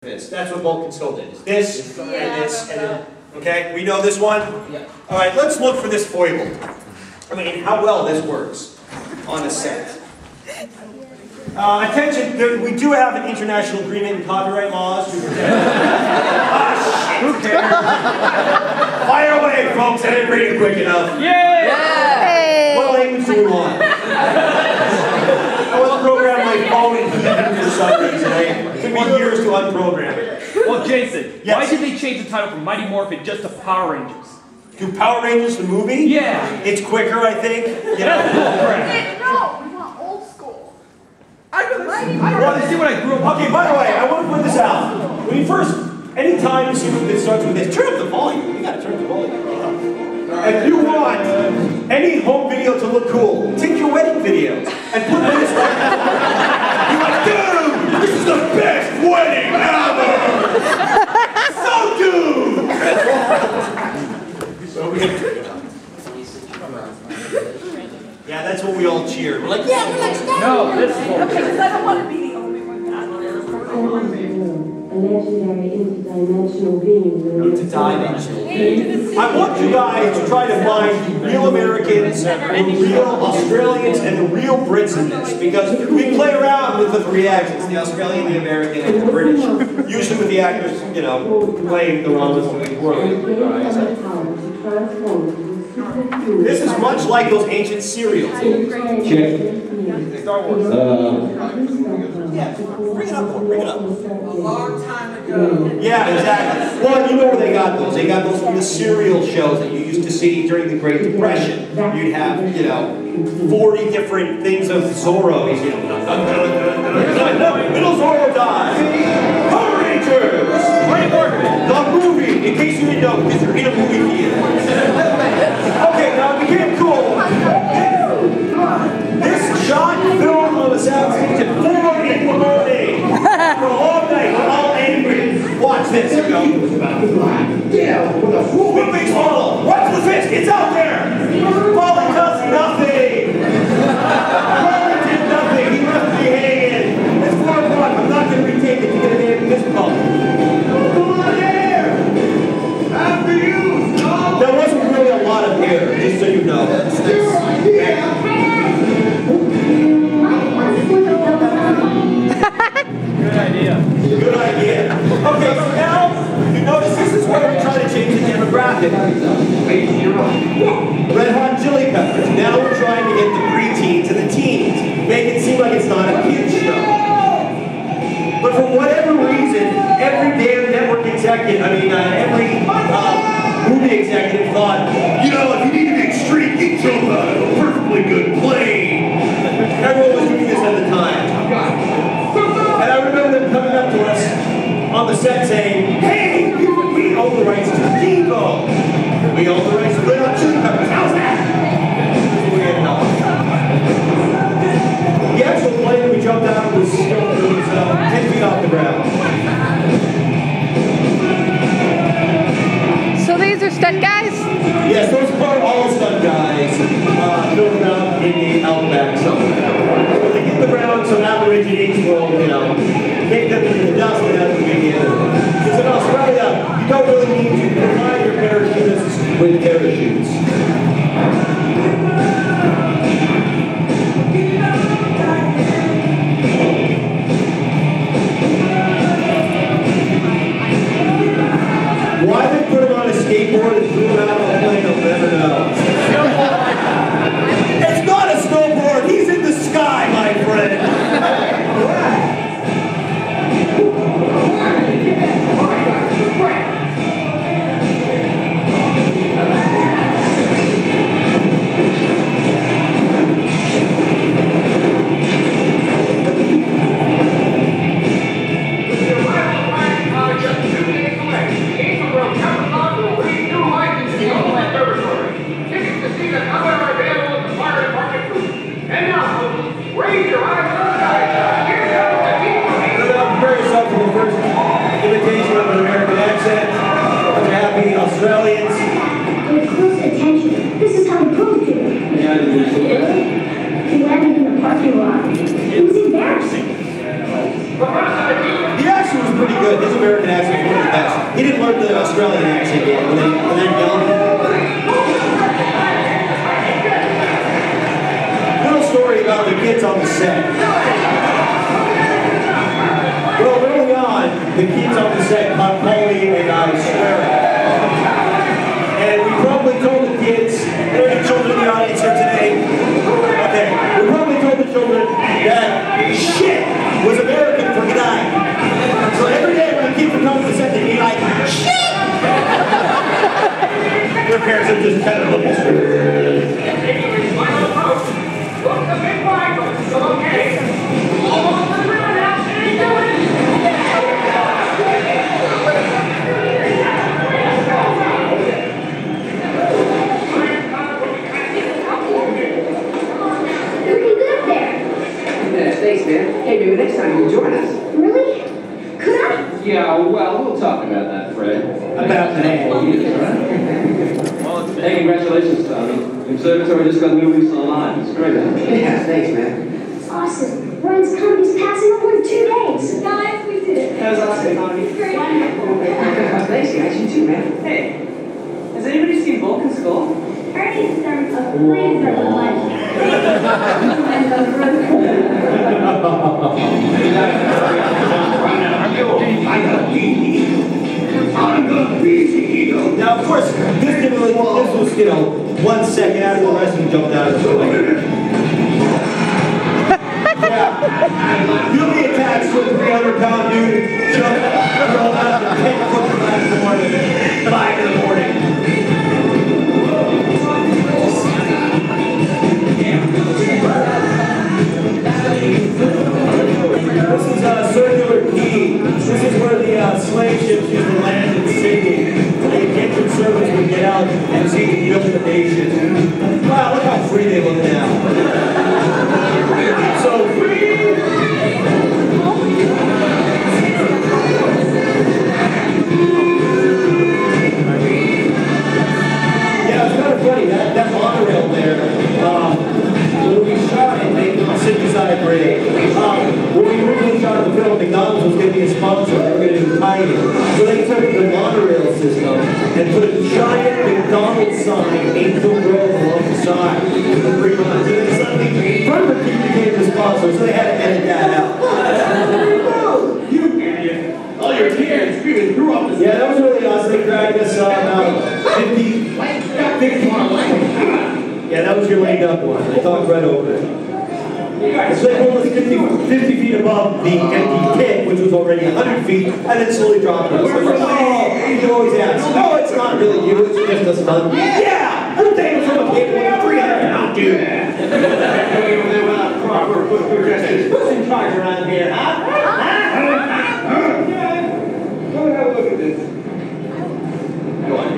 This. That's what Bulk and Skull did. It's This and this and then, okay? We know this one? Yeah. All right, let's look for this foible. I mean, how well this works on a set. Uh, attention, there, we do have an international agreement in copyright laws to protect. ah, shit. Who cares? Fire away, folks. I didn't read it quick enough. What language do we want? I was programmed my phone in Hebrew for some reason. It took me years to unprogram it. Well, Jason, Yes. why did they change the title from Mighty Morphin just to Power Rangers? Do Power Rangers the movie? Yeah. It's quicker, I think. You know? Hey, no, we want old school. I really, I really see what I grew up Okay, by the way, I want to put this out. When you first, anytime you see something that starts with this, turn up the volume. You gotta turn up the volume. If you want any home video to look cool, take your wedding videos and put this right Americans, the real Australians, and the real Brits in this. Because we play around with the three accents, the Australian, the American, and the British. Usually with the actors, you know, playing the ones that we were. This is much like those ancient serials. Star Wars. Uh, yeah, bring it up, Cor, bring it up. A long time ago. Yeah, exactly. Well, you know where they got those. They got those from the serial shows that you used to see during the Great Depression. You'd have, you know, 40 different things of Zorro. He's, you know, little Zorro dies. Power Rangers! Mighty Morphin. The movie, in case you didn't know, because you're in a movie theater. Okay, now it became cool. This shot film on the soundstage at 4 in the morning. Watch this. Here go. What big swallow? Watch the fist. It's out Red Hot Chili Peppers. Now we're trying to get the preteens and the teens. Make it seem like it's not a kids show. But for whatever reason, every damn network executive, I mean, uh, every uh, movie executive thought, you know, if you need to get jump out of a perfectly good plane. Everyone was doing this at the time. And I remember them coming up to us on the set saying, kids on the set. Well, early on, the kids on the set caught Paulie and I swearing. And we probably told the kids, there are children in the audience here today. Okay, we probably told the children that shit was American for guy. So every day when the kids would come to the set, they'd be like, shit! Their parents would just kind of look at them. Looking good there. Yeah, thanks, man. Hey, maybe next time you'll join us. Really? Could I? Yeah, well, we'll talk about that, Fred. About that. Hey, congratulations, Tommy. The observatory just got new lease online. It's great. Yeah, thanks, man. It's awesome. Ryan's Comet's passing over in two days. Guys, we did it. That was awesome, Tommy. Great. Wonderful. Thanks, guys. You too, man. Hey, has anybody seen Bulk and Skull? Ernie's done a flamethrower lunch. Now, of course, this didn't really, this was, you know, one second after the rest of them jumped out of the building. Yeah. You'll be attached to a 300 pound dude, so they had to edit that out. You idiot! All your tears screaming threw off the Yeah, that was really awesome. They dragged us uh, about 50, 50 Yeah, that was your laid up one. I talked right over it. It's like almost 50, 50 feet above the empty pit, which was already 100 feet, and then slowly dropped us. Like, oh, you always ask, no, it's not really you, it's just a stunt. Yeah, I'm taking from a pit with 300 pound dude. Who's in charge around here, huh? Come have a look at this. Go on.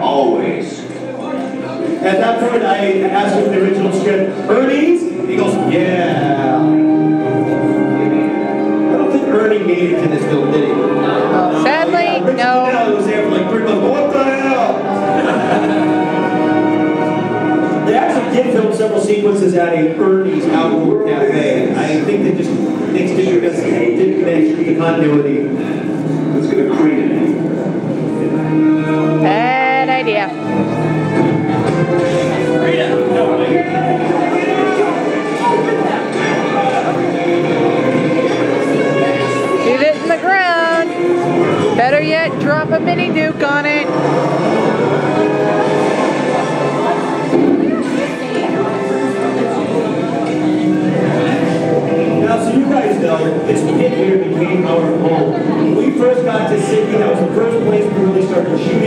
Always. At that point, I asked him the original script, Ernie's? He goes, yeah. I don't think Ernie made it to this film, like. What the hell? they actually did film several sequences at a Ernie's outdoor cafe. I think they just nixed it because they didn't match the continuity. Let's get a crane in Bad idea. Shoot Better yet, drop a mini nuke on it. Now, so you guys know, this pit here became our home. When we first got to Sydney, that was the first place we really started shooting,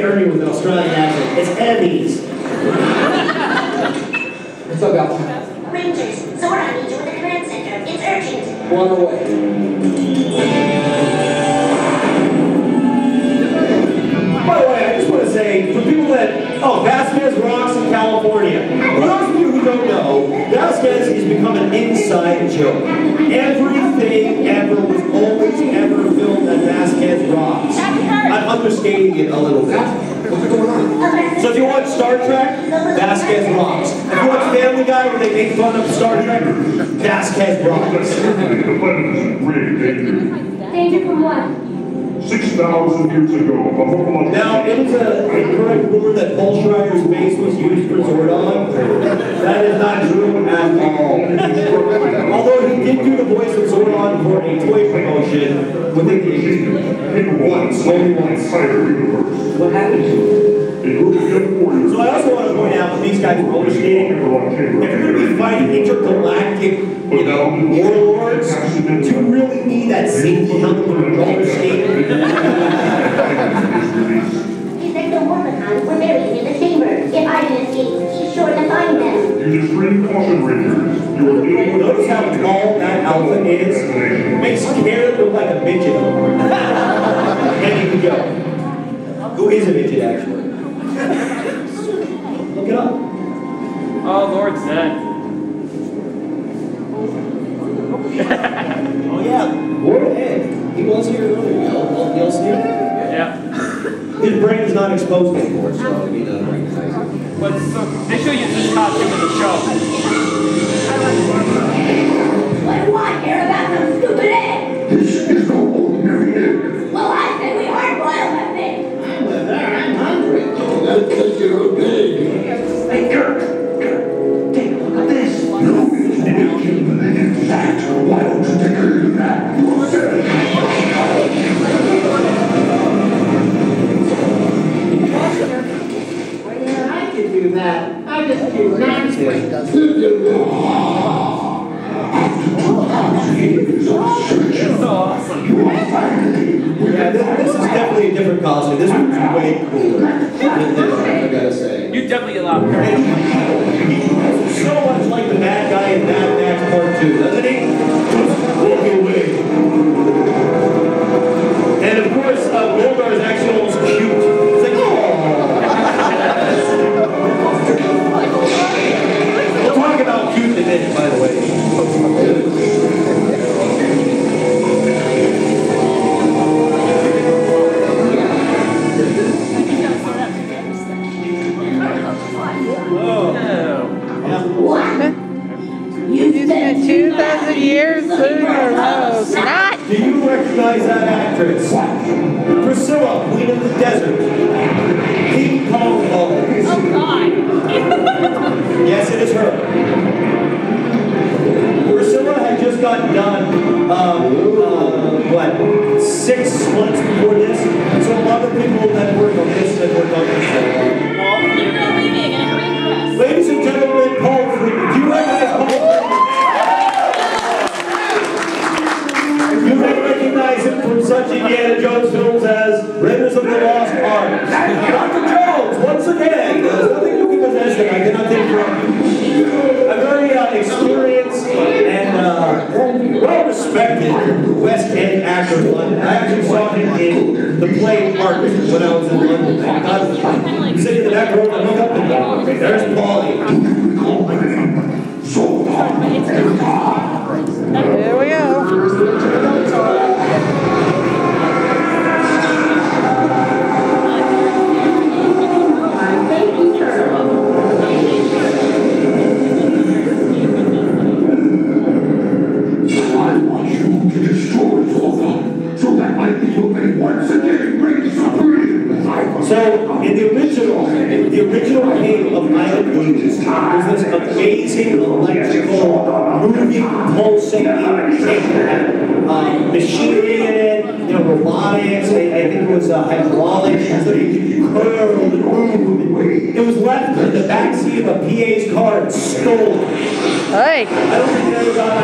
Gary Ernie with an Australian accent. It's Abby's. What's up, Rangers, Zordon needs you at the command center. It's urgent. One away. Make fun of Star Trek, Vasquez rocks. The weapon is really dangerous. Danger from what? 6,000 years ago. Now, it is a incorrect rumor that Paul face was used for Zordon. That is not true at all. Although he did do the voice of Zordon for a toy promotion within the industry. Once, only once. universe. What happened to you? A group of young warriors... So I also want to point out that these guys are roller skating. If you're going to be fighting intergalactic, you know, warlords, do you really need that safety helmet when you're roller skating? He said don't work. We're buried in the chamber. If I didn't escape, she's sure to find them. You just bring caution, Rangers. You are dealing with... Notice how tall that alpha is? Makes Garrett look like a midget. and you can go. Who is a midget, actually? Not exposed anymore, so he doesn't recognize it. But so, they should use this costume in the show. Do I care get a lot looks so much like the bad guy in Mad Max Part 2, doesn't he? 2,000 years in a row. Not. Do you recognize that actress? Priscilla, Queen of the Desert. King Kong Bowles. Oh, God. Yes, it is her. Priscilla had just gotten done, um, uh, what, six months before this? So a lot of people that I actually saw him in the play Margaret when I was in London. I got he's sitting in the back row and I look up and there's Paulie. There once again reign supreme. I must- So, in the original, in the original game of Ivan Ooze, there's this amazing electrical, moving, pulsating thing that had um, machinery in it, you know, robotics, I, I think it was uh, hydraulics, so you could curl and move. It was left in the backseat of a PA's car and stolen. Hey. I don't think it ever got on